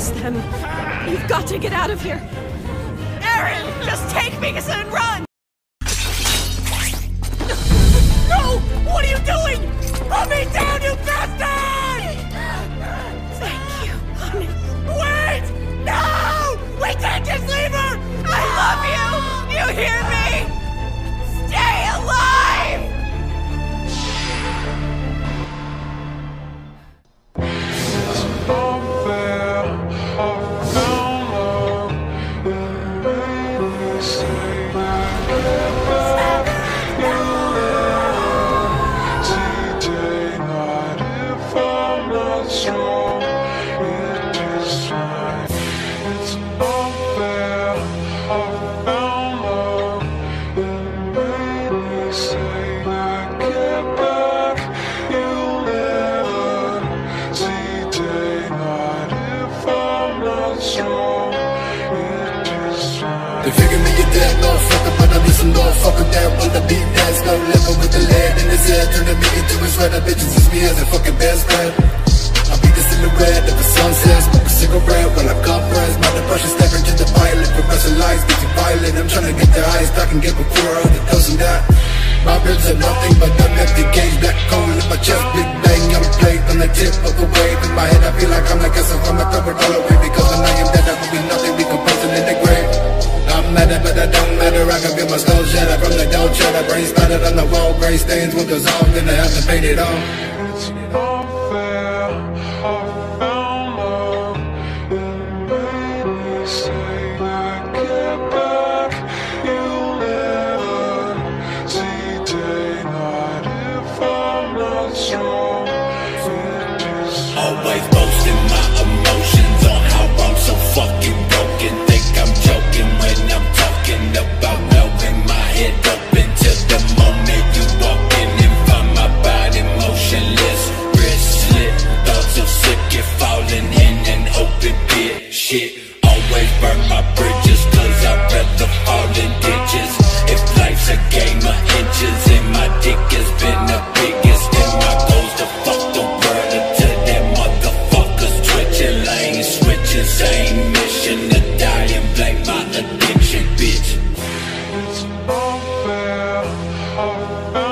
It's them. You've got to get out of here. Eren, just take me and run! They figure me a dead but I'm just a motherfucker that wanna be next. No living with the lead in his head, turning me into his red. Bitches use me as a fucking best friend. I'll be this in the silhouette of the sunset, smoke a cigarette when I compress. can get before all the dozen die. My bills are nothing but I'm at game. Black coal in my chest, big bang. I'm played on the tip of the wave. In my head, I feel like I'm like a so I'm a covered all away. Because when I am dead, I will be nothing decomposing in the grave. I'm mad at, but I don't matter. I can feel my skull shatter from the dough shatter. Brain splattered on the wall. Gray stains will dissolve, and I have to paint it on. It's unfair. Always boasting my emotions on how I'm so fucking broken. Think I'm joking when I'm talking about my head open till the moment you walk in and find my body motionless. Wrist thoughts falling in an open pit. Shit, always burn my bridges, cause I'd rather fall in ditches. If life's a addiction, bitch. It's all fair, all fair.